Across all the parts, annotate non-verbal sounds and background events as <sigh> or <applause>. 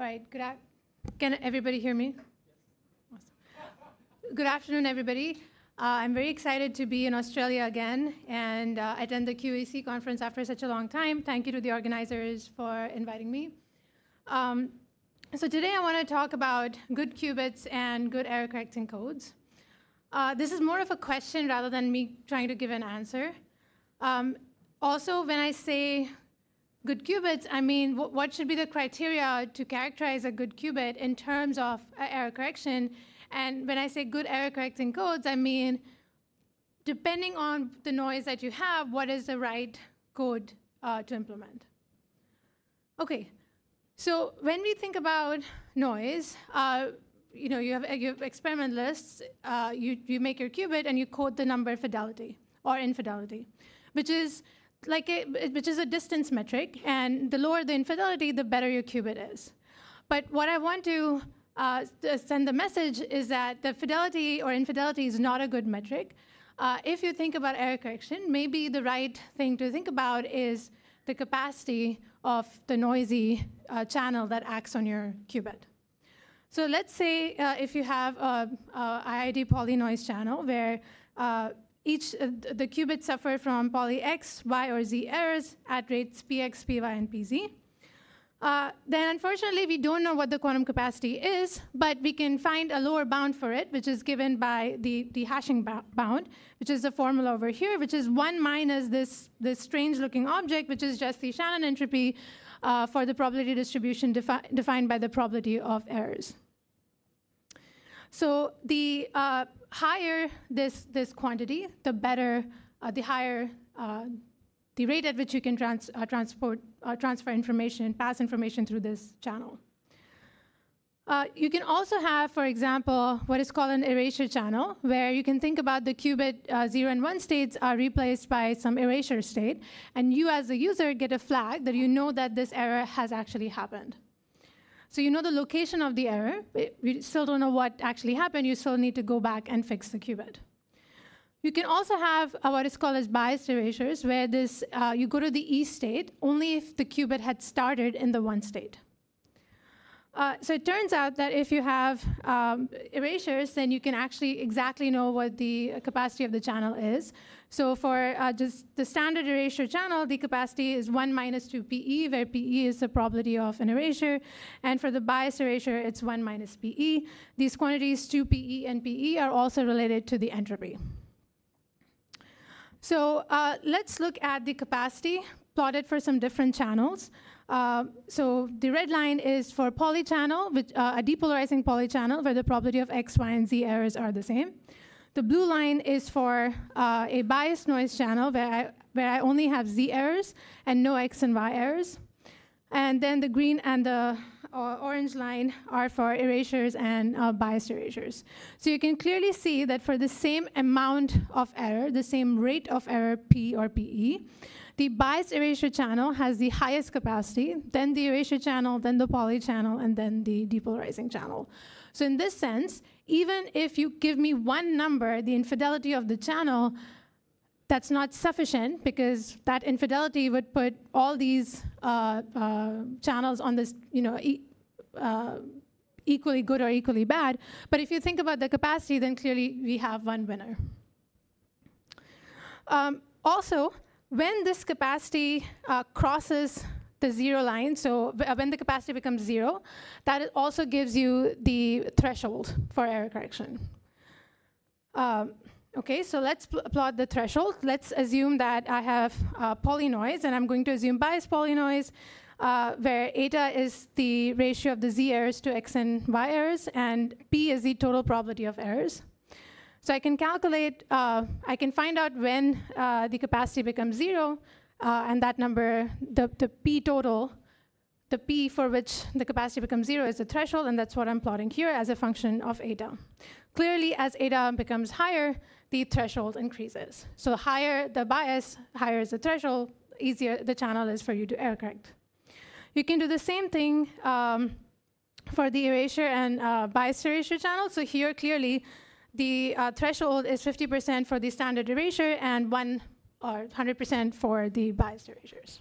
All right, good af- Can everybody hear me? Awesome. Good afternoon, everybody. Uh, I'm very excited to be in Australia again and uh, attend the QEC conference after such a long time. Thank you to the organizers for inviting me. Um, so today I want to talk about good qubits and good error correcting codes. Uh, this is more of a question rather than me trying to give an answer. Um, also, when I say good qubits, I mean what should be the criteria to characterize a good qubit in terms of error correction. And when I say good error correcting codes, I mean depending on the noise that you have, what is the right code uh, to implement. Okay, so when we think about noise, uh, you know, you have, you have experimentalists, uh, you, you make your qubit and you code the number fidelity or infidelity, which is like a, which is a distance metric, and the lower the infidelity, the better your qubit is. But what I want to uh, send the message is that the fidelity or infidelity is not a good metric. Uh, if you think about error correction, maybe the right thing to think about is the capacity of the noisy uh, channel that acts on your qubit. So let's say uh, if you have a, a IID Pauli noise channel where uh, each uh, the qubits suffer from Pauli x, y, or z errors at rates px, py, and pz. Uh, then unfortunately, we don't know what the quantum capacity is, but we can find a lower bound for it, which is given by the, the hashing bound, which is the formula over here, which is 1 minus this, this strange-looking object, which is just the Shannon entropy uh, for the probability distribution defi defined by the probability of errors. So the uh, higher this, this quantity, the better, uh, the higher uh, the rate at which you can trans uh, transport, uh, transfer information, pass information through this channel. Uh, you can also have, for example, what is called an erasure channel, where you can think about the qubit uh, 0 and 1 states are replaced by some erasure state, and you as a user get a flag that you know that this error has actually happened. So you know the location of the error, you still don't know what actually happened, you still need to go back and fix the qubit. You can also have uh, what is called as biased erasures, where this uh, you go to the E state only if the qubit had started in the one state. Uh, so it turns out that if you have um, erasures, then you can actually exactly know what the capacity of the channel is. So for uh, just the standard erasure channel, the capacity is 1 minus 2 PE, where PE is the probability of an erasure. And for the bias erasure, it's 1 minus PE. These quantities, 2 PE and PE, are also related to the entropy. So uh, let's look at the capacity plotted for some different channels. Uh, so the red line is for Pauli channel, which, uh, a depolarizing Pauli channel where the probability of x, y, and z errors are the same. The blue line is for uh, a biased noise channel where I, where I only have z errors and no x and y errors. And then the green and the uh, orange line are for erasures and uh, biased erasures. So you can clearly see that for the same amount of error, the same rate of error P or PE, the biased erasure channel has the highest capacity, then the erasure channel, then the Pauli channel, and then the depolarizing channel. So in this sense, even if you give me one number, the infidelity of the channel, that's not sufficient because that infidelity would put all these uh, uh, channels on this, you know, e uh, equally good or equally bad. But if you think about the capacity, then clearly we have one winner. Um, also, when this capacity uh, crosses the zero line, so uh, when the capacity becomes zero, that also gives you the threshold for error correction. Um, Okay, so let's pl plot the threshold. Let's assume that I have uh, Pauli noise, and I'm going to assume bias Pauli noise, uh, where eta is the ratio of the z errors to x and y errors, and p is the total probability of errors. So I can calculate, uh, I can find out when uh, the capacity becomes zero, uh, and that number, the, the p total, the p for which the capacity becomes zero is the threshold, and that's what I'm plotting here as a function of eta. Clearly, as eta becomes higher, the threshold increases. So higher the bias, higher is the threshold, easier the channel is for you to error correct. You can do the same thing um, for the erasure and uh, bias erasure channel. So here, clearly, the uh, threshold is 50% for the standard erasure and 1 or 100% for the biased erasures.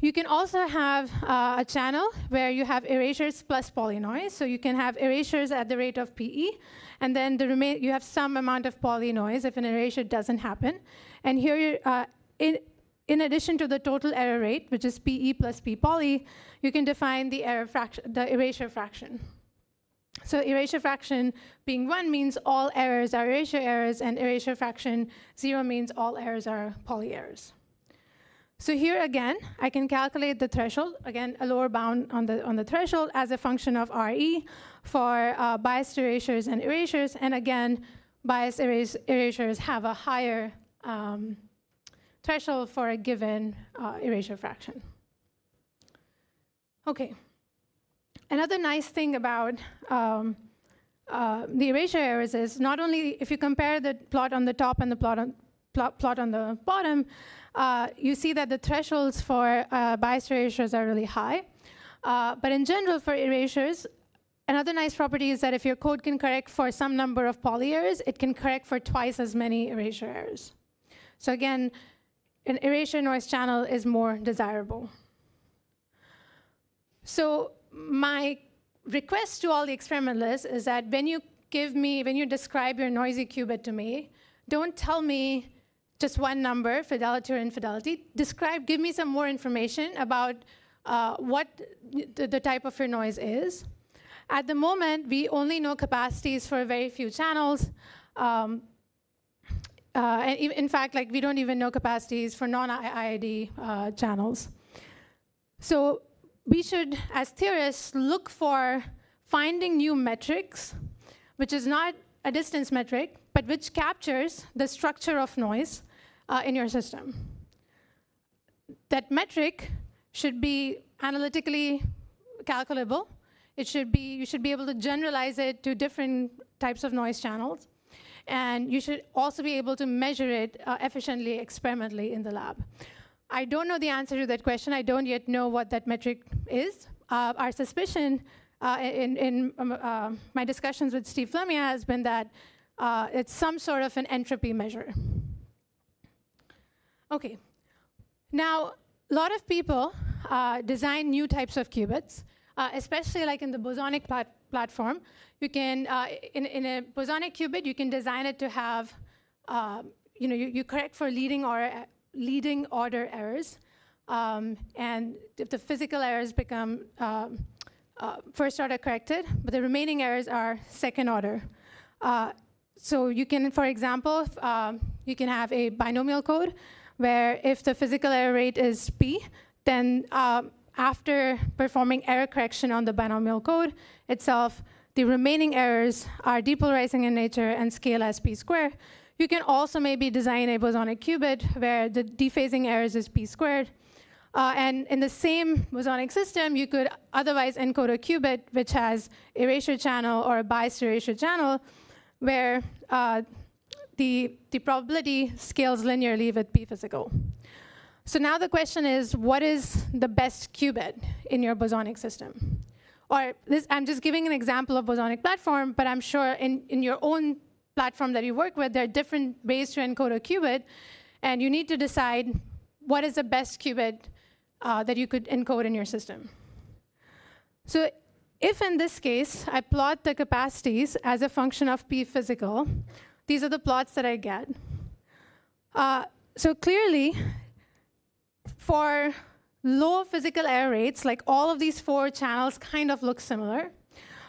You can also have uh, a channel where you have erasures plus Pauli noise. So you can have erasures at the rate of PE, and then the remain you have some amount of Pauli noise if an erasure doesn't happen. And here, uh, in, in addition to the total error rate, which is PE plus P Pauli, you can define the error fraction, the erasure fraction. So erasure fraction being one means all errors are erasure errors, and erasure fraction zero means all errors are Pauli errors. So here again, I can calculate the threshold, again, a lower bound on the, on the threshold as a function of RE for uh, biased erasures and erasures. And again, biased eras erasures have a higher um, threshold for a given uh, erasure fraction. Okay. Another nice thing about um, uh, the erasure errors is not only if you compare the plot on the top and the plot on, plot, on the bottom, uh, you see that the thresholds for uh, biased erasures are really high. Uh, but in general, for erasures, another nice property is that if your code can correct for some number of Pauli errors, it can correct for twice as many erasure errors. So again, an erasure noise channel is more desirable. So my request to all the experimentalists is that when you give me, when you describe your noisy qubit to me, don't tell me just one number, fidelity or infidelity. Describe, give me some more information about uh, what the, the, type of your noise is. At the moment, we only know capacities for very few channels. Um, uh, and in fact, like we don't even know capacities for non-IID uh, channels. So we should, as theorists, look for finding new metrics, which is not a distance metric, but which captures the structure of noise uh, in your system. That metric should be analytically calculable. It should be, you should be able to generalize it to different types of noise channels. And you should also be able to measure it uh, efficiently, experimentally in the lab. I don't know the answer to that question. I don't yet know what that metric is. Uh, our suspicion uh, in, in um, uh, my discussions with Steve Flammia has been that uh, it's some sort of an entropy measure. Okay. Now, a lot of people uh, design new types of qubits, uh, especially like in the bosonic plat platform. You can, in, in a bosonic qubit, you can design it to have, you know, you, you, correct for leading or leading order errors. Um, and if the physical errors become um, uh, first order corrected, but the remaining errors are second order. Uh, so you can, for example, um, you can have a binomial code where if the physical error rate is p, then uh, after performing error correction on the binomial code itself, the remaining errors are depolarizing in nature and scale as p squared. You can also maybe design a bosonic qubit where the dephasing errors is p squared. Uh, and in the same bosonic system, you could otherwise encode a qubit which has erasure channel or a biased erasure channel where uh, the, the probability scales linearly with p physical. So now the question is, what is the best qubit in your bosonic system? Or this, I'm just giving an example of bosonic platform, but I'm sure in, in your own platform that you work with, there are different ways to encode a qubit, and you need to decide what is the best qubit uh, that you could encode in your system. So if in this case, I plot the capacities as a function of p physical, these are the plots that I get. Uh, so clearly, for low physical error rates, like all of these four channels kind of look similar.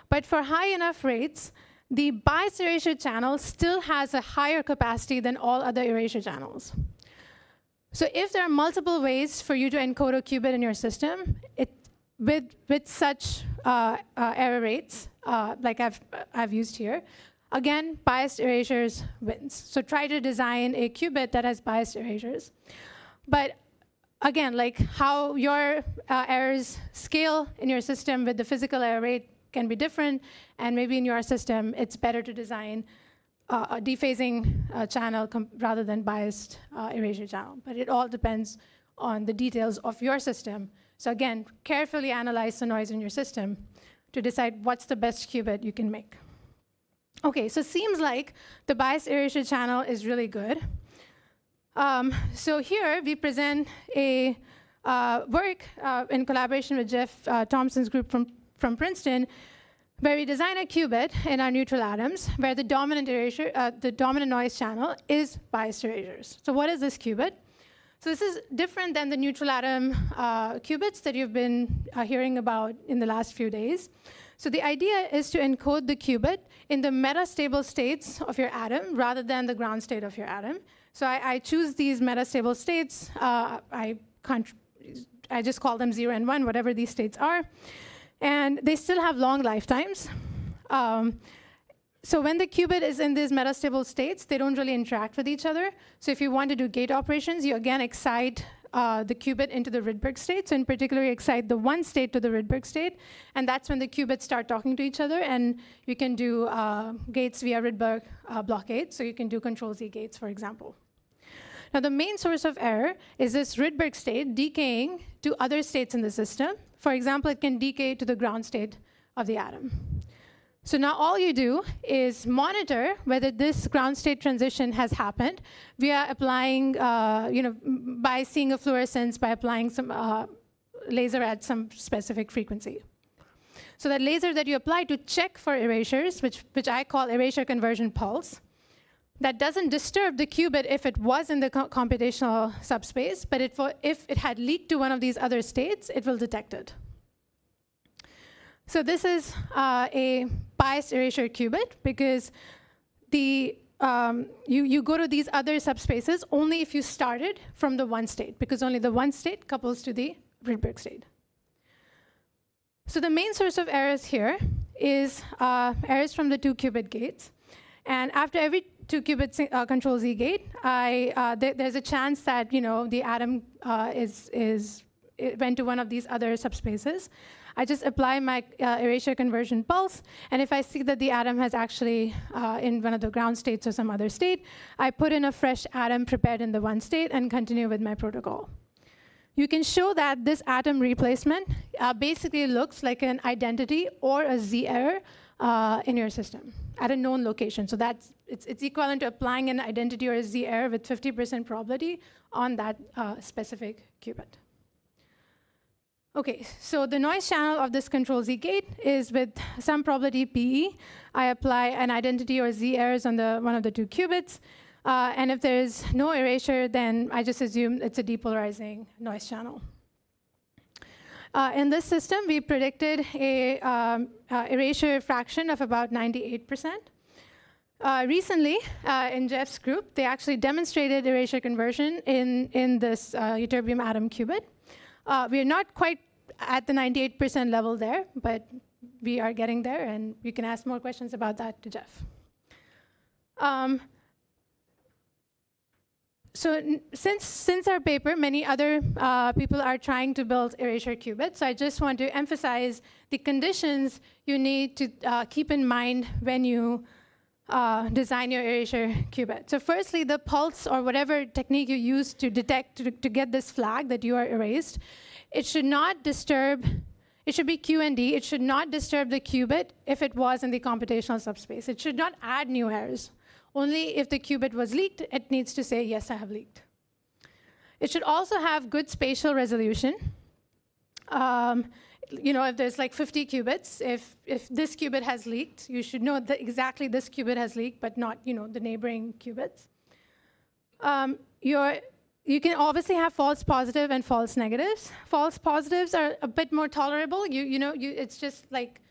But for high enough rates, the bias erasure channel still has a higher capacity than all other erasure channels. So if there are multiple ways for you to encode a qubit in your system, it, with, with such uh, uh, error rates, uh, like I've, I've used here, Again, biased erasures wins. So try to design a qubit that has biased erasures. But again, like how your uh, errors scale in your system with the physical error rate can be different, and maybe in your system, it's better to design uh, a dephasing uh, channel rather than biased uh, erasure channel. But it all depends on the details of your system. So again, carefully analyze the noise in your system to decide what's the best qubit you can make. Okay, so it seems like the biased erasure channel is really good. Um, so here we present a uh, work uh, in collaboration with Jeff uh, Thompson's group from, from Princeton, where we design a qubit in our neutral atoms, where the dominant erasure, uh, the dominant noise channel is biased erasures. So what is this qubit? So this is different than the neutral atom uh, qubits that you've been uh, hearing about in the last few days. So the idea is to encode the qubit in the metastable states of your atom rather than the ground state of your atom. So I, I choose these metastable states. Uh, I, I just call them 0 and 1, whatever these states are. And they still have long lifetimes. Um, so when the qubit is in these metastable states, they don't really interact with each other. So if you want to do gate operations, you again excite uh, the qubit into the Rydberg state. So in particular, you excite the one state to the Rydberg state. And that's when the qubits start talking to each other. And you can do uh, gates via Rydberg uh, blockade. So you can do control Z gates, for example. Now, the main source of error is this Rydberg state decaying to other states in the system. For example, it can decay to the ground state of the atom. So now all you do is monitor whether this ground state transition has happened via applying, uh, you know, by seeing a fluorescence, by applying some uh, laser at some specific frequency. So that laser that you apply to check for erasures, which, which I call erasure conversion pulse, that doesn't disturb the qubit if it was in the co computational subspace, but it if it had leaked to one of these other states, it will detect it. So this is uh, a biased erasure qubit because the um, you, you go to these other subspaces only if you started from the one state, because only the one state couples to the Rydberg state. So the main source of errors here is uh, errors from the two qubit gates. And after every two qubit uh, control Z gate, I, uh, th there's a chance that you know the atom uh, is, is went to one of these other subspaces. I just apply my uh, erasure conversion pulse, and if I see that the atom has actually uh, in one of the ground states or some other state, I put in a fresh atom prepared in the one state and continue with my protocol. You can show that this atom replacement uh, basically looks like an identity or a Z error uh, in your system at a known location. So that's it's, it's equivalent to applying an identity or Z error with 50% probability on that uh, specific qubit. Okay, so the noise channel of this control Z gate is with some probability PE. I apply an identity or Z errors on the one of the two qubits. Uh, and if there's no erasure, then I just assume it's a depolarizing noise channel. Uh, in this system, we predicted a um, uh, erasure fraction of about 98%. Uh, recently, uh, in Jeff's group, they actually demonstrated erasure conversion in, in this uh, ytterbium atom qubit. Uh, we are not quite at the 98% level there, but we are getting there, and you can ask more questions about that to Jeff. Um, so since, since our paper, many other uh, people are trying to build erasure qubits. So I just want to emphasize the conditions you need to uh, keep in mind when you uh, design your erasure qubit. So firstly, the pulse or whatever technique you use to detect, to, to get this flag that you are erased, it should not disturb, it should be QND, it should not disturb the qubit if it was in the computational subspace. It should not add new errors. Only if the qubit was leaked, it needs to say, yes, I have leaked. It should also have good spatial resolution. Um, you know, if there's like 50 qubits, if, if this qubit has leaked, you should know that exactly this qubit has leaked, but not, you know, the neighboring qubits. Um, your you can obviously have false positive and false negatives. False positives are a bit more tolerable. You, you know, you, it's just like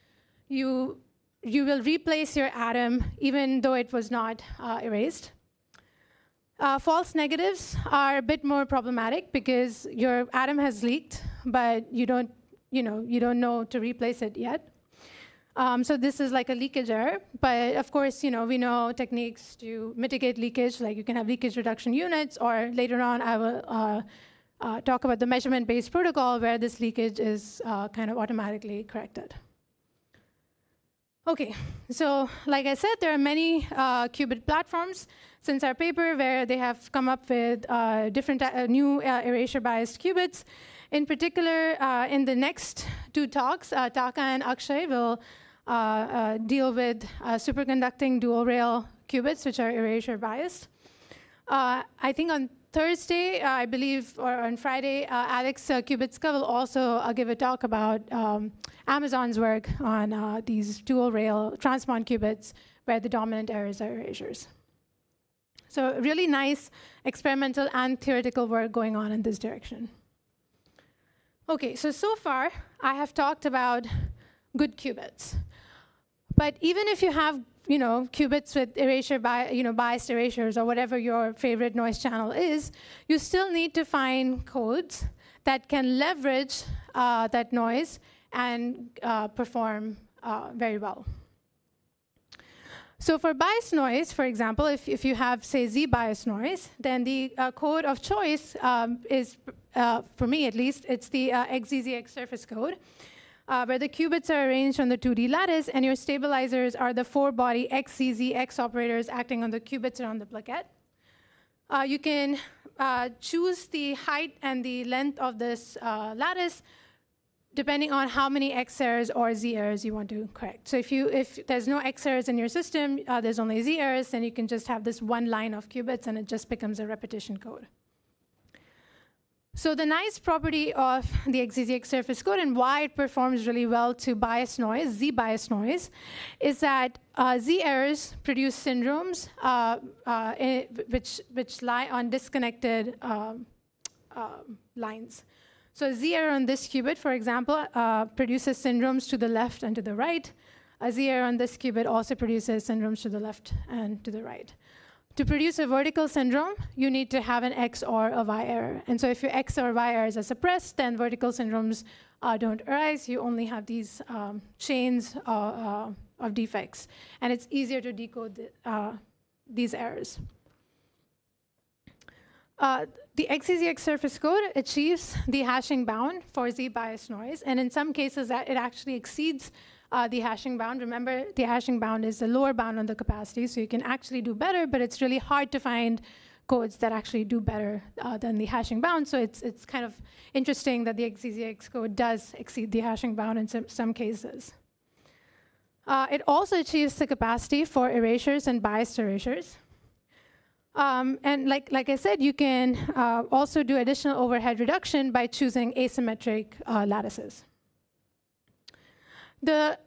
you, you will replace your atom even though it was not uh, erased. Uh, false negatives are a bit more problematic because your atom has leaked, but you don't, you know, you don't know to replace it yet. Um, so this is like a leakage error, but of course, you know, we know techniques to mitigate leakage, like you can have leakage reduction units, or later on I will uh, uh, talk about the measurement-based protocol where this leakage is uh, kind of automatically corrected. Okay, so like I said, there are many uh, qubit platforms since our paper where they have come up with uh, different uh, new erasure-biased qubits. In particular, in the next two talks, Taka and Akshay will uh, uh, deal with uh, superconducting dual rail qubits, which are erasure biased. I think on Thursday, uh, I believe, or on Friday, uh, Alex uh, Kubica will also uh, give a talk about um, Amazon's work on uh, these dual rail transmon qubits where the dominant errors are erasures. So really nice experimental and theoretical work going on in this direction. Okay, so so far I have talked about good qubits. But even if you have you know, qubits with erasure bi you know, biased erasures or whatever your favorite noise channel is, you still need to find codes that can leverage uh, that noise and uh, perform uh, very well. So for bias noise, for example, if, if you have, say, Z bias noise, then the uh, code of choice um, is, uh, for me at least, it's the uh, XZZX surface code, uh, where the qubits are arranged on the 2D lattice, and your stabilizers are the four-body XZZX operators acting on the qubits around the plaquette. Uh, you can uh, choose the height and the length of this lattice depending on how many X errors or Z errors you want to correct. So if, you, if there's no X errors in your system, uh, there's only Z errors, then you can just have this one line of qubits and it just becomes a repetition code. So the nice property of the XZZX surface code and why it performs really well to bias noise, Z bias noise, is that uh, Z errors produce syndromes uh, uh, which, which lie on disconnected um, um, lines. So a Z error on this qubit, for example, uh, produces syndromes to the left and to the right. A Z error on this qubit also produces syndromes to the left and to the right. To produce a vertical syndrome, you need to have an X or a Y error. And so if your X or Y errors are suppressed, then vertical syndromes uh, don't arise. You only have these um, chains uh, uh of defects. And it's easier to decode the, uh, these errors. Uh, the XZZX surface code achieves the hashing bound for Z bias noise, and in some cases that it actually exceeds uh, the hashing bound. Remember, the hashing bound is the lower bound on the capacity, so you can actually do better, but it's really hard to find codes that actually do better uh, than the hashing bound. So it's, it's kind of interesting that the XZZX code does exceed the hashing bound in some, some cases. Uh, it also achieves the capacity for erasures and biased erasures. Um, and like, like I said, you can uh, also do additional overhead reduction by choosing asymmetric uh, lattices. The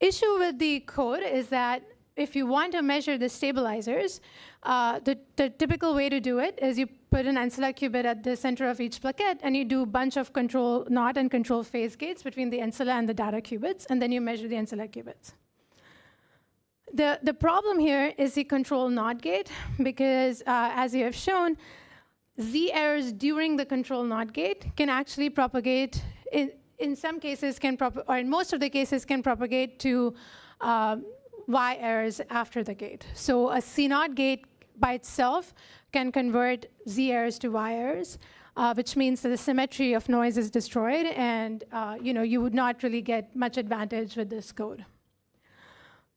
issue with the code is that if you want to measure the stabilizers, uh, the, the, typical way to do it is you put an Ancilla qubit at the center of each plaquette, and you do a bunch of control NOT and control phase gates between the Ancilla and the data qubits, and then you measure the Ancilla qubits. The, the problem here is the control NOT gate, because uh, as you have shown, Z errors during the control NOT gate can actually propagate, in, in some cases can, or in most of the cases can propagate to uh, Y errors after the gate. So a C NOT gate by itself can convert Z errors to Y errors, uh, which means that the symmetry of noise is destroyed, and uh, you know you would not really get much advantage with this code.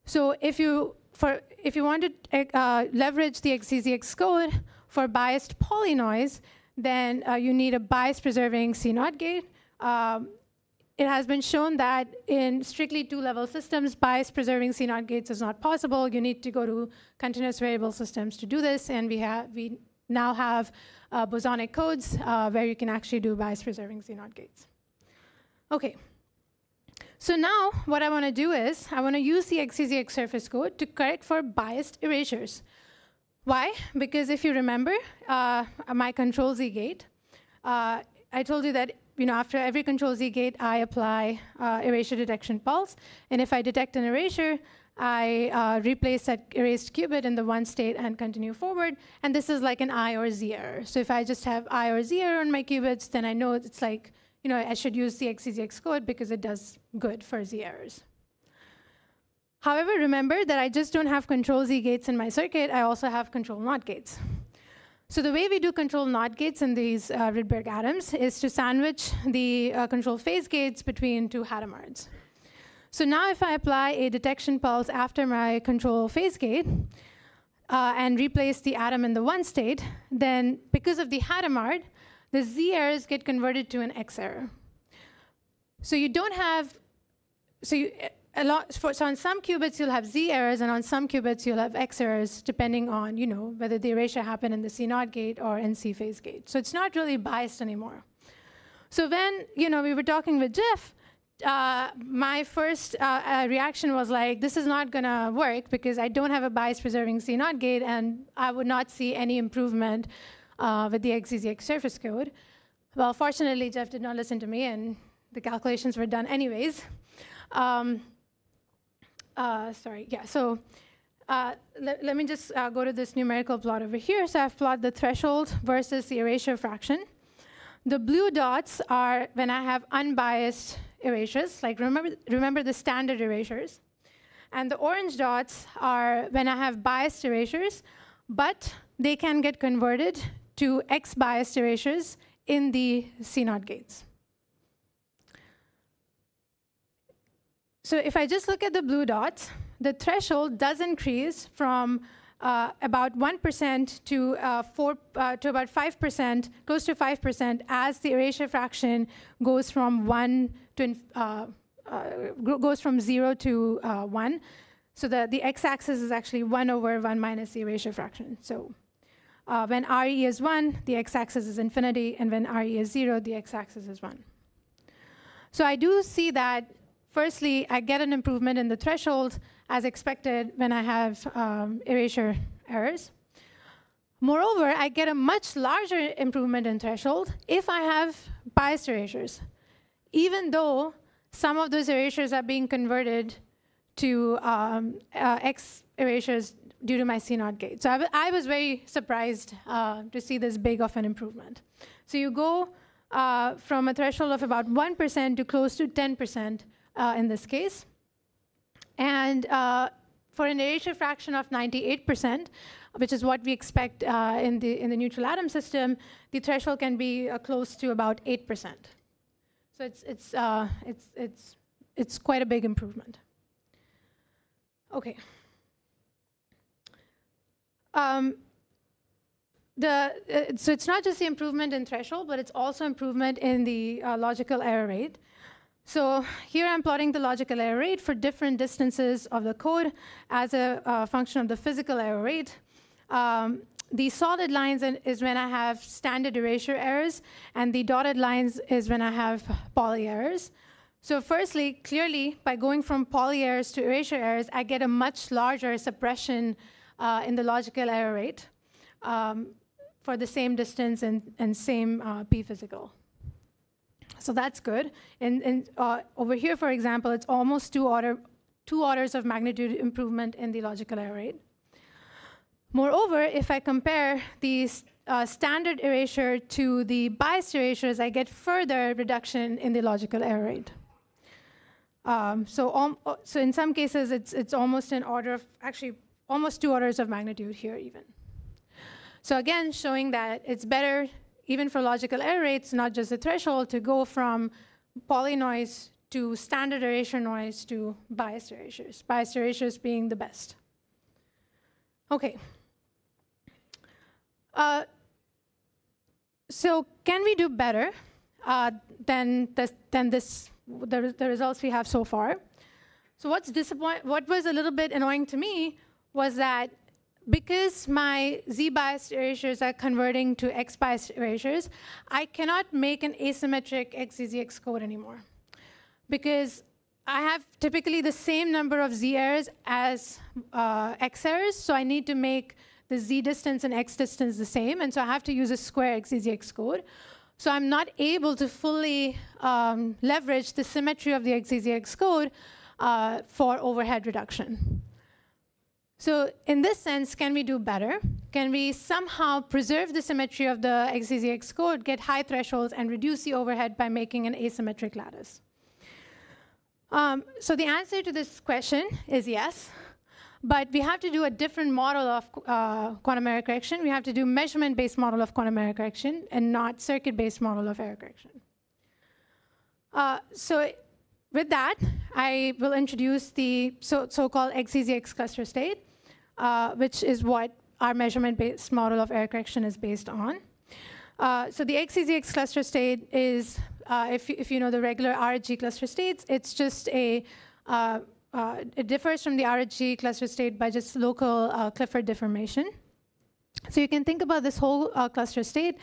So if you, for, if you want to uh, leverage the XZZX code for biased Pauli noise, then uh, you need a bias-preserving C-NOT gate. Um, it has been shown that in strictly two-level systems, bias-preserving C-NOT gates is not possible. You need to go to continuous variable systems to do this, and we, have, we now have uh, bosonic codes uh, where you can actually do bias-preserving C-NOT gates. Okay. So now what I want to do is I want to use the XZZX surface code to correct for biased erasures. Why? Because if you remember uh, my control Z gate, uh, I told you that you know after every control Z gate, I apply uh, erasure detection pulse, and if I detect an erasure, I uh, replace that erased qubit in the one state and continue forward. And this is like an I or Z error. So if I just have I or Z error on my qubits, then I know it's like you know, I should use the XZZX code because it does good for Z errors. However, remember that I just don't have control Z gates in my circuit, I also have control NOT gates. So the way we do control NOT gates in these uh, Rydberg atoms is to sandwich the uh, control phase gates between two Hadamards. So now if I apply a detection pulse after my control phase gate, uh, and replace the atom in the one state, then because of the Hadamard, the Z errors get converted to an X error. So you don't have, so you, for, so on some qubits you'll have z errors, and on some qubits you'll have x errors, depending on you know whether the erasure happened in the C NOT gate or in C phase gate. So it's not really biased anymore. So when you know we were talking with Jeff, uh, my first uh, uh, reaction was like, this is not going to work because I don't have a bias preserving C NOT gate, and I would not see any improvement uh, with the XZX surface code. Well, fortunately, Jeff did not listen to me, and the calculations were done anyways. Um, uh, sorry, yeah, so uh, let, let, me just uh, go to this numerical plot over here. So I've plotted the threshold versus the erasure fraction. The blue dots are when I have unbiased erasures, like remember, remember the standard erasures. And the orange dots are when I have biased erasures, but they can get converted to X-biased erasures in the CNOT gates. So if I just look at the blue dots, the threshold does increase from uh, about 1% to, uh, four, uh, to about 5%, close to 5%, as the erasure fraction goes from 1 to, uh, uh, goes from 0 to uh, 1. So the, the x-axis is actually 1 over 1 minus the erasure fraction. So when RE is 1, the x-axis is infinity, and when RE is 0, the x-axis is 1. So I do see that Firstly, I get an improvement in the threshold as expected when I have um, erasure errors. Moreover, I get a much larger improvement in threshold if I have biased erasures, even though some of those erasures are being converted to um, uh, X erasures due to my CNOT gate. So I, was very surprised uh, to see this big of an improvement. So you go uh, from a threshold of about 1% to close to 10% uh, in this case. And uh, for an erasure fraction of 98%, which is what we expect uh, in, the, in the neutral atom system, the threshold can be uh, close to about 8%. So it's, it's, uh, it's, it's, it's quite a big improvement. Okay. Um, the, uh, so it's not just the improvement in threshold, but it's also improvement in the uh, logical error rate. So here I'm plotting the logical error rate for different distances of the code as a uh, function of the physical error rate. Um, the solid lines is when I have standard erasure errors, and the dotted lines is when I have Pauli errors. So firstly, clearly, by going from Pauli errors to erasure errors, I get a much larger suppression uh, in the logical error rate um, for the same distance and, and same uh, p-physical. So that's good. And, and uh, over here, for example, it's almost two, order, two orders of magnitude improvement in the logical error rate. Moreover, if I compare the uh, standard erasure to the biased erasures, I get further reduction in the logical error rate. Um, so, um, so in some cases, it's, it's almost an order of, actually, almost two orders of magnitude here even. So again, showing that it's better even for logical error rates, not just the threshold, to go from Pauli noise to standard erasure noise to biased erasures, biased erasures being the best. Okay. Uh, so can we do better uh, than, this, than this, the, the results we have so far? So what's disappoint what was a little bit annoying to me was that because my z-biased erasures are converting to x-biased erasures, I cannot make an asymmetric XZX code anymore. Because I have typically the same number of z errors as uh, x errors, so I need to make the z distance and x distance the same, and so I have to use a square XZX code. So I'm not able to fully um, leverage the symmetry of the XZX code uh, for overhead reduction. So in this sense, can we do better? Can we somehow preserve the symmetry of the XZX code, get high thresholds, and reduce the overhead by making an asymmetric lattice? Um, so the answer to this question is yes. But we have to do a different model of uh, quantum error correction. We have to do measurement-based model of quantum error correction and not circuit-based model of error correction. Uh, so with that, I will introduce the so-called XZX cluster state uh, which is what our measurement-based model of error correction is based on. Uh, so the XZX cluster state is, uh, if, if you know the regular RG cluster states, it's just a, uh, uh, it differs from the RG cluster state by just local uh, Clifford deformation. So you can think about this whole cluster state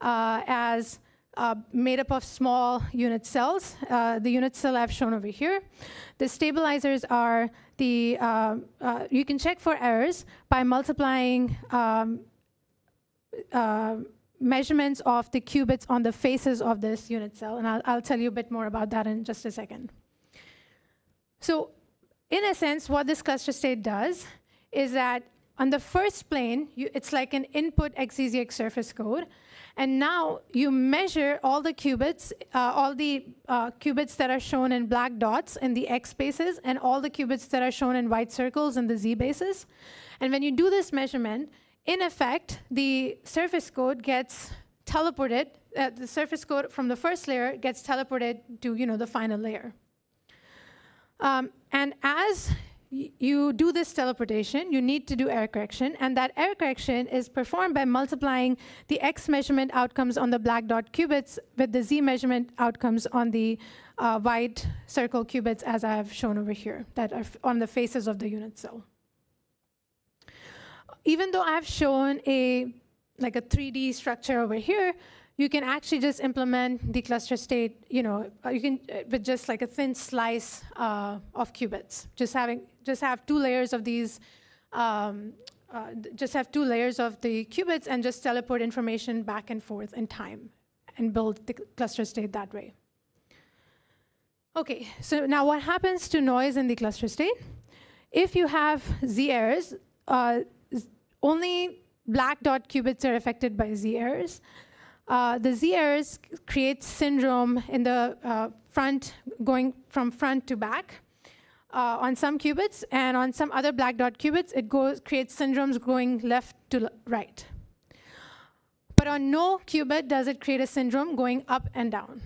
as uh, made up of small unit cells. Uh, the unit cell I've shown over here. The stabilizers are the, uh, uh you can check for errors by multiplying um, uh, measurements of the qubits on the faces of this unit cell. And I'll, I'll tell you a bit more about that in just a second. So in a sense, what this cluster state does is that on the first plane, you, it's like an input XEZ surface code. And now you measure all the qubits, uh, all the uh, qubits that are shown in black dots in the X bases, and all the qubits that are shown in white circles in the Z bases. And when you do this measurement, in effect, the surface code gets teleported, uh, the surface code from the first layer gets teleported to you know, the final layer. Um, and as you do this teleportation, you need to do error correction, and that error correction is performed by multiplying the X measurement outcomes on the black dot qubits with the Z measurement outcomes on the uh, white circle qubits as I have shown over here, that are on the faces of the unit cell. Even though I've shown a like a 3D structure over here, you can actually just implement the cluster state, you know, uh, you can, uh, with just like a thin slice uh, of qubits. Just having, just have two layers of these, um, uh, just have two layers of the qubits and just teleport information back and forth in time and build the cluster state that way. Okay, so now what happens to noise in the cluster state? If you have Z errors, uh, only black dot qubits are affected by Z errors. Uh, the Z errors create syndrome in the uh, front, going from front to back uh, on some qubits, and on some other black dot qubits, it goes creates syndromes going left to right. But on no qubit does it create a syndrome going up and down.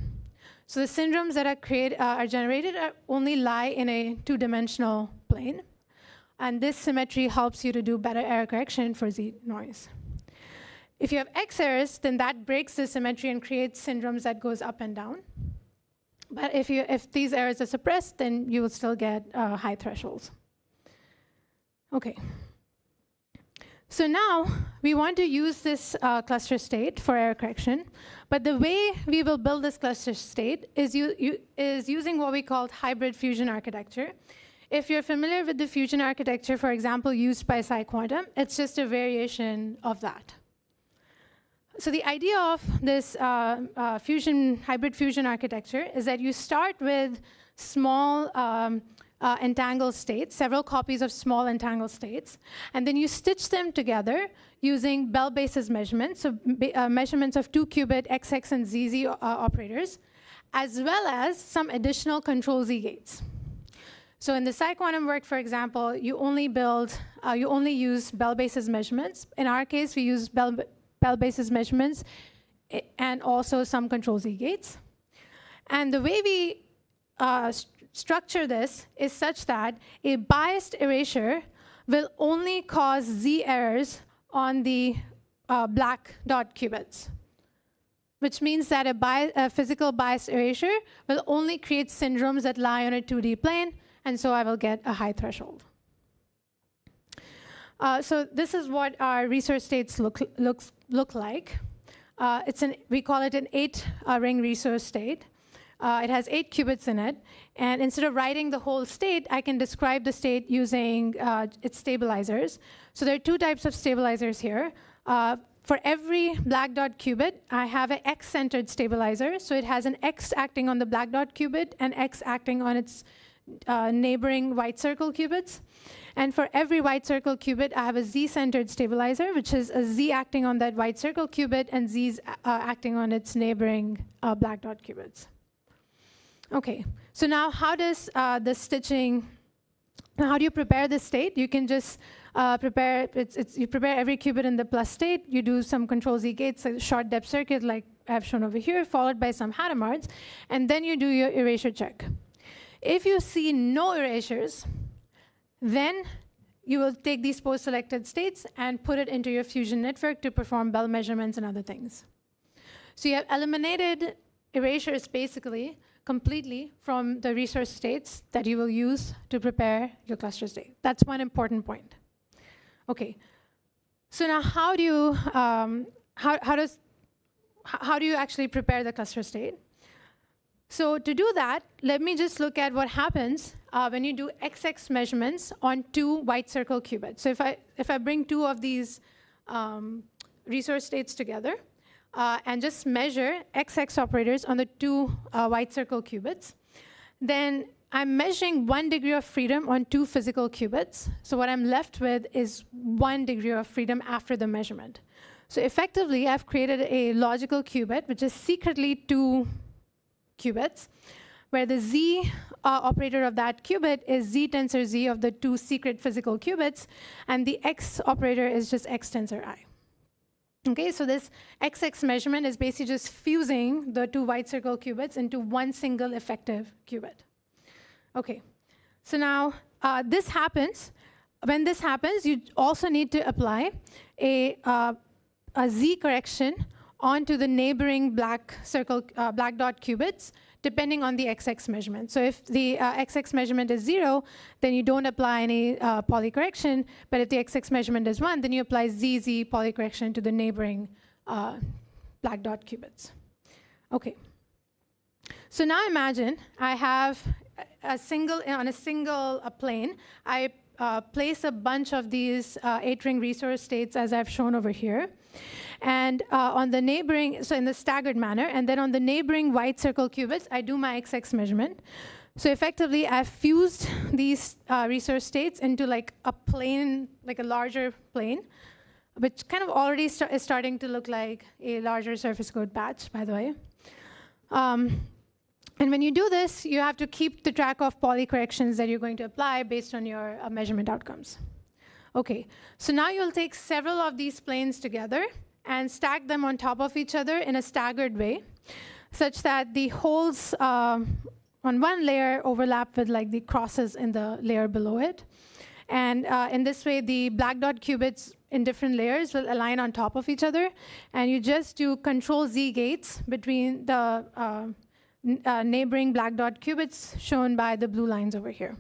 So the syndromes that are, create, uh, are generated are only lie in a two-dimensional plane. And this symmetry helps you to do better error correction for Z noise. If you have X errors, then that breaks the symmetry and creates syndromes that goes up and down. But if, you, if these errors are suppressed, then you will still get uh, high thresholds. Okay. So now we want to use this uh, cluster state for error correction, but the way we will build this cluster state is, is using what we call hybrid fusion architecture. If you're familiar with the fusion architecture, for example, used by PsiQuantum, it's just a variation of that. So the idea of this uh, uh, fusion, hybrid fusion architecture is that you start with small um, uh, entangled states, several copies of small entangled states, and then you stitch them together using Bell basis measurements, so uh, measurements of two qubit XX and ZZ uh, operators, as well as some additional control Z gates. So in the PsiQuantum work, for example, you only build, uh, you only use Bell basis measurements. In our case, we use Bell Basis measurements, and also some control Z gates. And the way we uh, st structure this is such that a biased erasure will only cause Z errors on the uh, black dot qubits, which means that a, bi a physical biased erasure will only create syndromes that lie on a 2D plane, and so I will get a high threshold. Uh, so this is what our resource states look, looks, look like. Uh, it's an, we call it an eight-ring uh, resource state. Uh, it has eight qubits in it. And instead of writing the whole state, I can describe the state using uh, its stabilizers. So there are two types of stabilizers here. Uh, for every black dot qubit, I have an X-centered stabilizer. So it has an X acting on the black dot qubit and X acting on its neighboring white circle qubits. And for every white circle qubit, I have a Z-centered stabilizer, which is a Z acting on that white circle qubit and Z's uh, acting on its neighboring uh, black dot qubits. Okay, so now how does uh, the stitching, how do you prepare the state? You can just uh, prepare, it's, it's, you prepare every qubit in the plus state, you do some control Z gates, a short depth circuit like I have shown over here, followed by some Hadamards, and then you do your erasure check. If you see no erasures, then you will take these post-selected states and put it into your fusion network to perform Bell measurements and other things. So you have eliminated erasures basically completely from the resource states that you will use to prepare your cluster state. That's one important point. Okay, so now how do you, um, how, how, does, how do you actually prepare the cluster state? So to do that, let me just look at what happens uh, when you do XX measurements on two white circle qubits. So if I, if I bring two of these um, resource states together uh, and just measure XX operators on the two uh, white circle qubits, then I'm measuring one degree of freedom on two physical qubits. So what I'm left with is one degree of freedom after the measurement. So effectively, I've created a logical qubit, which is secretly two qubits, where the z uh, operator of that qubit is z tensor z of the two secret physical qubits, and the x operator is just x tensor i. Okay, so this XX measurement is basically just fusing the two white circle qubits into one single effective qubit. Okay, so now uh, this happens. When this happens, you also need to apply a, uh, a z correction onto the neighboring black circle, uh, black dot qubits, depending on the XX measurement. So if the uh, XX measurement is zero, then you don't apply any uh, Pauli correction. But if the XX measurement is one, then you apply ZZ Pauli correction to the neighboring uh, black dot qubits. Okay. So now imagine I have a single on a single uh, plane. I uh, place a bunch of these uh, eight ring resource states as I've shown over here. And uh, on the neighboring, so in the staggered manner, and then on the neighboring white circle qubits, I do my XX measurement. So effectively, I've fused these uh, resource states into like a plane, like a larger plane, which kind of already st is starting to look like a larger surface code patch, by the way. Um, and when you do this, you have to keep the track of Pauli corrections that you're going to apply based on your uh, measurement outcomes. Okay, so now you'll take several of these planes together and stack them on top of each other in a staggered way, such that the holes um, on one layer overlap with like the crosses in the layer below it. And uh, in this way, the black dot qubits in different layers will align on top of each other. And you just do control Z gates between the uh, uh, neighboring black dot qubits shown by the blue lines over here.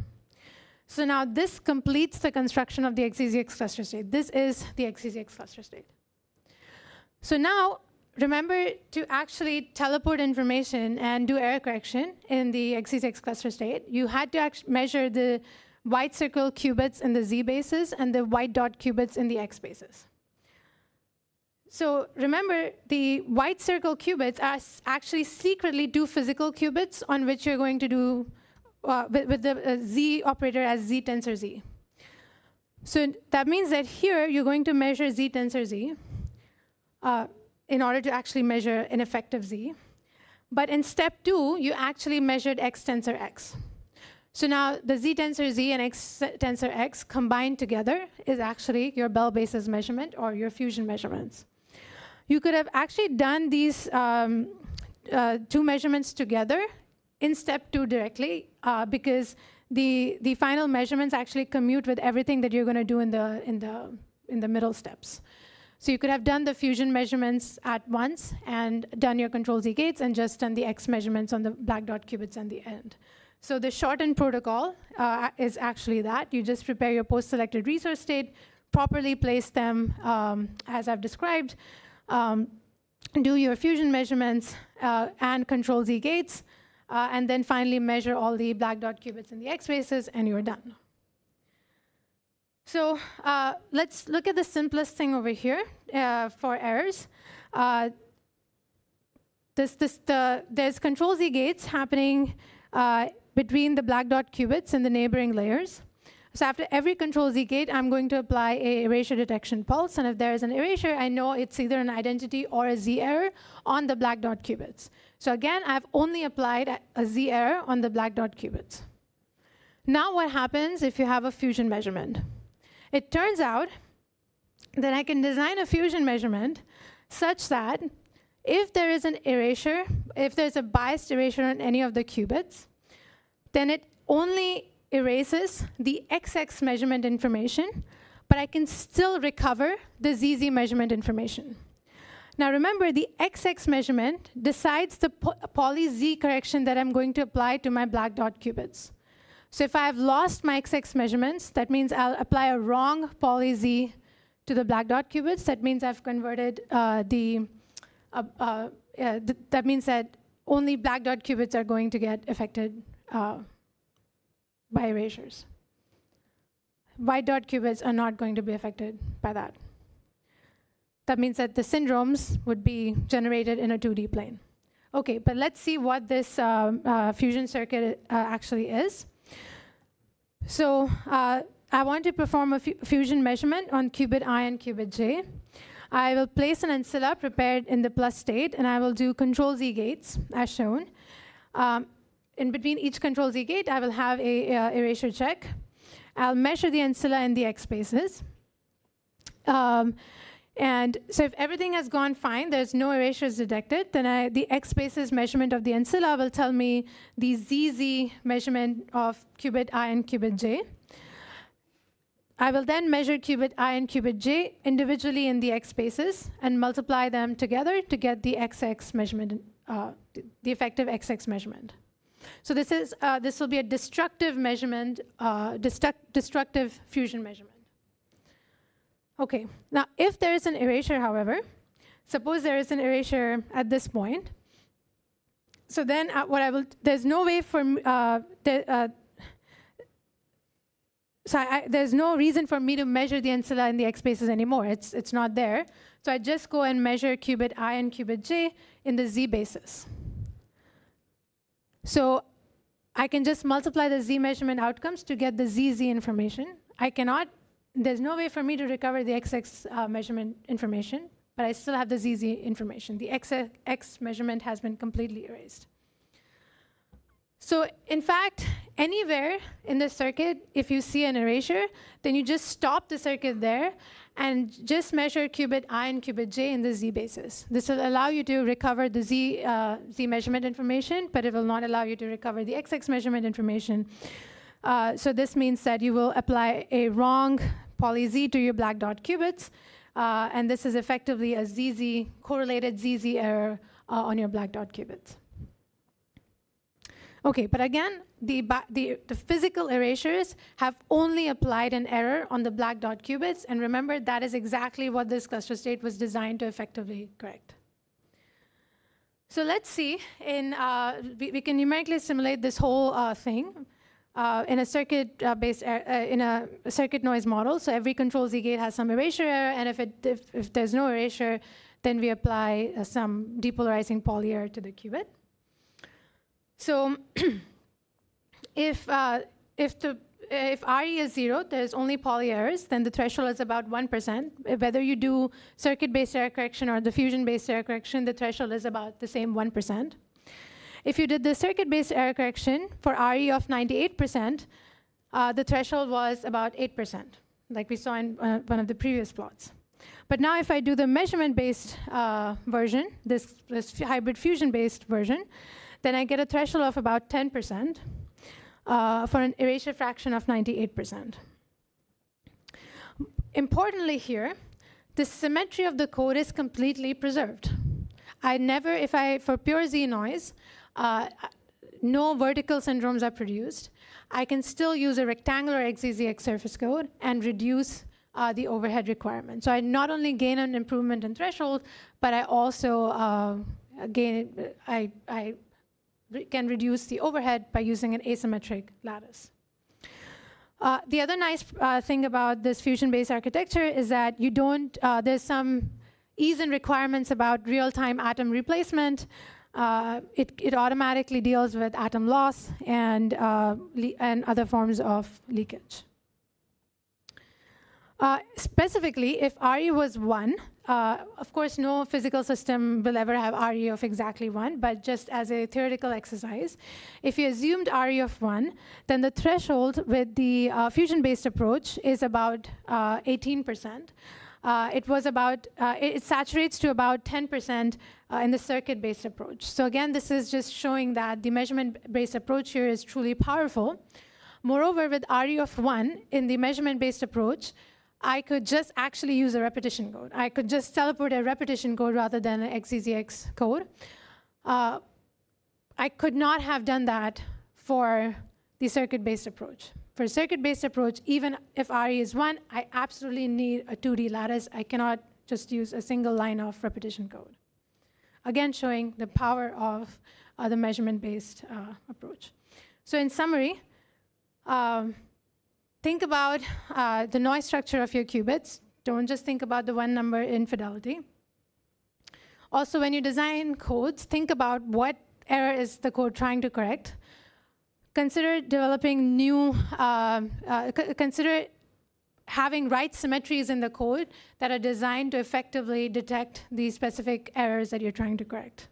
So now this completes the construction of the XZZX cluster state. This is the XZZX cluster state. So now remember to actually teleport information and do error correction in the XZZX cluster state. You had to measure the white circle qubits in the Z bases and the white dot qubits in the X bases. So remember, the white circle qubits are actually secretly two physical qubits on which you're going to do uh, with, with, the uh, Z operator as Z tensor Z. So that means that here you're going to measure Z tensor Z uh, in order to actually measure an effective Z. But in step two, you actually measured X tensor X. So now the Z tensor Z and X tensor X combined together is actually your Bell basis measurement or your fusion measurements. You could have actually done these um, uh, two measurements together in step two directly uh, because the, the final measurements actually commute with everything that you're going to do in the, in, the, in the middle steps. So you could have done the fusion measurements at once and done your control Z gates and just done the X measurements on the black dot qubits at the end. So the shortened protocol uh, is actually that. You just prepare your post-selected resource state, properly place them um, as I've described, um, do your fusion measurements uh, and control Z gates, uh, and then finally measure all the black dot qubits in the X bases, and you're done. So uh, let's look at the simplest thing over here uh, for errors. Uh, this, this, the, there's control Z gates happening uh, between the black dot qubits and the neighboring layers. So after every control Z gate, I'm going to apply a erasure detection pulse. And if there is an erasure, I know it's either an identity or a Z error on the black dot qubits. So again, I've only applied a Z error on the black dot qubits. Now what happens if you have a fusion measurement? It turns out that I can design a fusion measurement such that if there is an erasure, if there's a biased erasure on any of the qubits, then it only erases the XX measurement information, but I can still recover the ZZ measurement information. Now remember, the XX measurement decides the Pauli Z correction that I'm going to apply to my black dot qubits. So if I've lost my XX measurements, that means I'll apply a wrong Pauli Z to the black dot qubits. That means I've converted uh, the, uh, uh, th that means that only black dot qubits are going to get affected uh, by erasures. White dot qubits are not going to be affected by that. That means that the syndromes would be generated in a 2D plane. Okay, but let's see what this um, uh, fusion circuit uh, actually is. So uh, I want to perform a fusion measurement on qubit i and qubit j. I will place an ancilla prepared in the plus state, and I will do control Z gates, as shown. Um, in between each control Z gate, I will have a, a erasure check. I'll measure the ancilla in the X spaces. Um, and so if everything has gone fine, there's no erasures detected, then I, the X spaces measurement of the ancilla will tell me the ZZ measurement of qubit i and qubit j. I will then measure qubit i and qubit j individually in the X spaces and multiply them together to get the XX measurement, uh, the effective XX measurement. So this is uh, this will be a destructive measurement, uh, destructive fusion measurement. Okay, now if there is an erasure, however, suppose there is an erasure at this point, so then uh, what I will, there's no way for, uh, the, uh, so I, there's no reason for me to measure the ancilla in the X spaces anymore. It's, it's not there. So I just go and measure qubit i and qubit j in the z basis. So I can just multiply the z measurement outcomes to get the zz information. I cannot there's no way for me to recover the XX uh, measurement information, but I still have the ZZ information. The XX measurement has been completely erased. So in fact, anywhere in the circuit, if you see an erasure, then you just stop the circuit there and just measure qubit i and qubit j in the z basis. This will allow you to recover the z, uh, z measurement information, but it will not allow you to recover the XX measurement information. Uh, so this means that you will apply a wrong Pauli Z to your black dot qubits. Uh, and this is effectively a ZZ, correlated ZZ error uh, on your black dot qubits. Okay, but again, the, the, the, physical erasures have only applied an error on the black dot qubits, and remember, that is exactly what this cluster state was designed to effectively correct. So let's see, in, uh, we, we, can numerically simulate this whole uh, thing uh, in a circuit-based uh, uh, in a circuit noise model. So every control Z gate has some erasure error, and if it if, if there's no erasure, then we apply uh, some depolarizing Pauli error to the qubit. So <clears throat> if uh, if the if RE is zero, there's only Pauli errors, then the threshold is about 1%. Whether you do circuit-based error correction or the fusion-based error correction, the threshold is about the same 1%. If you did the circuit-based error correction for RE of 98%, uh, the threshold was about 8%, like we saw in uh, one of the previous plots. But now if I do the measurement-based uh, version, this, this hybrid fusion-based version, then I get a threshold of about 10% uh, for an erasure fraction of 98%. Importantly here, the symmetry of the code is completely preserved. I never, if I, for pure Z noise, uh, no vertical syndromes are produced, I can still use a rectangular XZZX surface code and reduce uh, the overhead requirement. So I not only gain an improvement in threshold, but I also uh, gain, I, I re can reduce the overhead by using an asymmetric lattice. Uh, the other nice uh, thing about this fusion-based architecture is that you don't, uh, there's some ease in requirements about real-time atom replacement, uh, it, it automatically deals with atom loss and, uh, and other forms of leakage. Uh, specifically, if RE was 1, uh, of course, no physical system will ever have RE of exactly 1, but just as a theoretical exercise, if you assumed RE of 1, then the threshold with the uh, fusion-based approach is about 18%. Uh, it was about, uh, it, it, saturates to about 10% uh, in the circuit-based approach. So again, this is just showing that the measurement-based approach here is truly powerful. Moreover, with RE of 1 in the measurement-based approach, I could just actually use a repetition code. I could just teleport a repetition code rather than an XZZX code. Uh, I could not have done that for the circuit-based approach. For a circuit-based approach, even if RE is one, I absolutely need a 2D lattice. I cannot just use a single line of repetition code. Again, showing the power of uh, the measurement-based uh, approach. So in summary, um, think about uh, the noise structure of your qubits. Don't just think about the one number infidelity. Also, when you design codes, think about what error is the code trying to correct. Consider developing new, uh, uh, consider having right symmetries in the code that are designed to effectively detect the specific errors that you're trying to correct.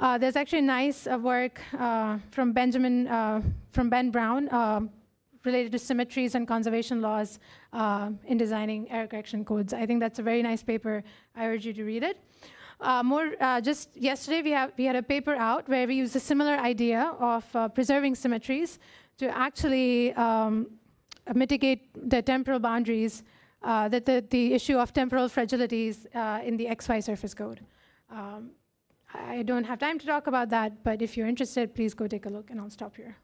Uh, there's actually nice uh, work uh, from Benjamin, uh, from Ben Brown, uh, related to symmetries and conservation laws uh, in designing error correction codes. I think that's a very nice paper. I urge you to read it. More, just yesterday we, have, we had a paper out where we used a similar idea of preserving symmetries to actually um, mitigate the temporal boundaries, uh, the, the, the, issue of temporal fragilities uh, in the XY surface code. Um, I don't have time to talk about that, but if you're interested, please go take a look, and I'll stop here.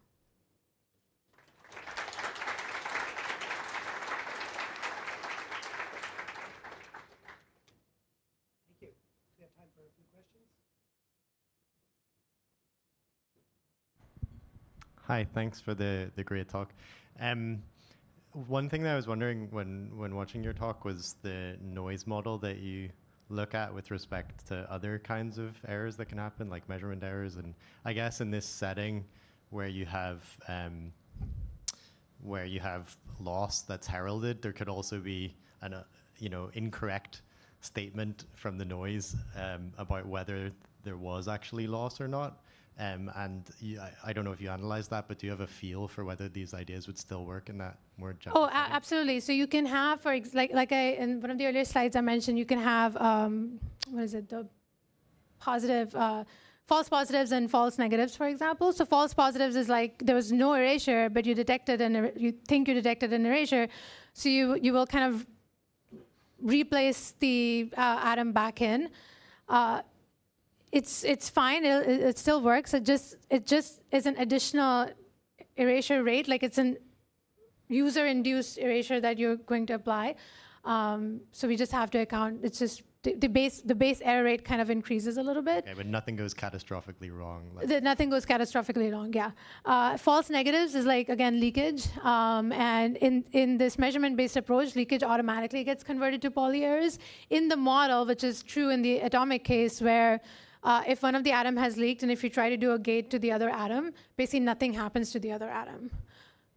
Thank you. We have time for a few questions. Hi, thanks for the, the great talk. Um, one thing that I was wondering when, when watching your talk was the noise model that you look at with respect to other kinds of errors that can happen, like measurement errors. And I guess in this setting where you have um, where you have loss that's heralded, there could also be an uh, you know incorrect statement from the noise um, about whether there was actually loss or not. Um, and you, I, I, don't know if you analyze that, but do you have a feel for whether these ideas would still work in that more general? Oh, absolutely. So you can have, for ex- like like I in one of the earlier slides I mentioned, you can have um, what is it the positive. Uh, false positives and false negatives, for example. So false positives is like there was no erasure, but you detected an er- you think you detected an erasure, so you you will kind of replace the uh, atom back in. Uh, it's it's fine. It, it still works. It just it just is an additional erasure rate. Like it's an user-induced erasure that you're going to apply. Um, so we just have to account. It's just the, the, base the base error rate kind of increases a little bit. Okay, but nothing goes catastrophically wrong. The, nothing goes catastrophically wrong. Yeah. Uh, false negatives is like again leakage, um, and in in this measurement-based approach, leakage automatically gets converted to Pauli errors. In the model, which is true in the atomic case, where uh, if one of the atom has leaked and if you try to do a gate to the other atom, basically nothing happens to the other atom.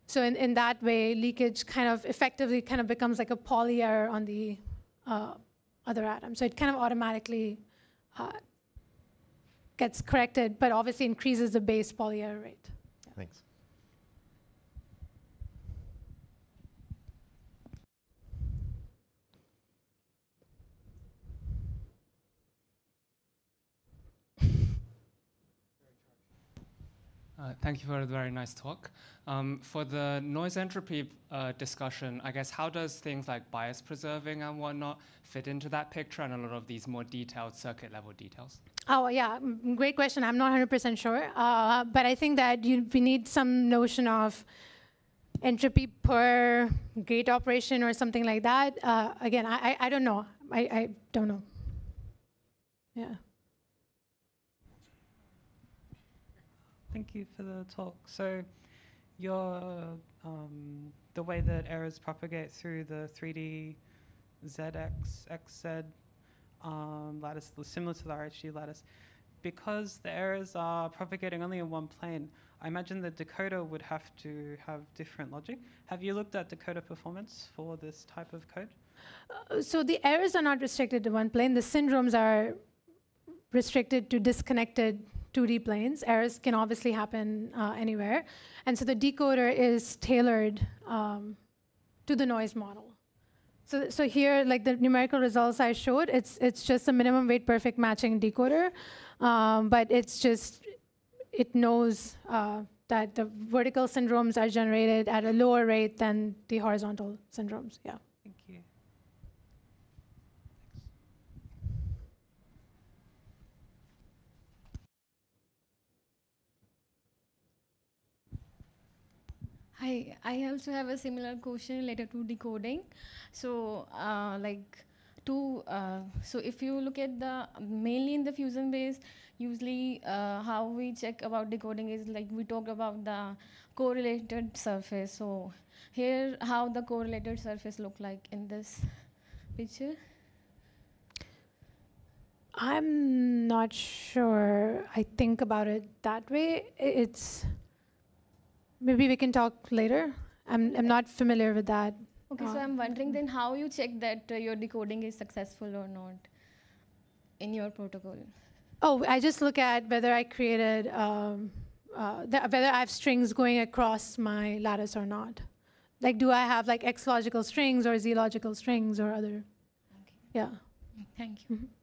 So in, in that way, leakage kind of effectively kind of becomes like a Pauli error on the uh, other atom. So it kind of automatically uh, gets corrected, but obviously increases the base Pauli error rate. Thanks. Uh, thank you for a very nice talk. Um, for the noise entropy uh, discussion, I guess how does things like bias preserving and whatnot fit into that picture and a lot of these more detailed circuit level details? Oh yeah, great question. I'm not 100% sure, uh, but I think that you, we need some notion of entropy per gate operation or something like that. Uh, again, I, I, I, don't know. I, I don't know. Yeah. Thank you for the talk. So, your um, the way that errors propagate through the 3D ZX XZ um, lattice, similar to the RHG lattice, because the errors are propagating only in one plane. I imagine the decoder would have to have different logic. Have you looked at decoder performance for this type of code? Uh, so the errors are not restricted to one plane. The syndromes are restricted to disconnected 2D planes. Errors can obviously happen uh, anywhere. And so the decoder is tailored um, to the noise model. So, so here, like the numerical results I showed, it's, it's just a minimum weight perfect matching decoder, um, but it's just, it knows uh, that the vertical syndromes are generated at a lower rate than the horizontal syndromes, yeah. Hi, I also have a similar question related to decoding. So, uh, like, to uh, so if you look at the mainly in the fusion base, usually uh, how we check about decoding is like we talk about the correlated surface. So here, how the correlated surface look like in this picture? I'm not sure. I think about it that way. It's maybe we can talk later. I'm I'm not familiar with that. Okay, so Uh, I'm wondering then how you check that uh, your decoding is successful or not in your protocol. Oh, I just look at whether I created um, uh, the, whether I have strings going across my lattice or not. Like, do I have like X logical strings or Z logical strings or other? Okay, Yeah. thank you. Questions? Let's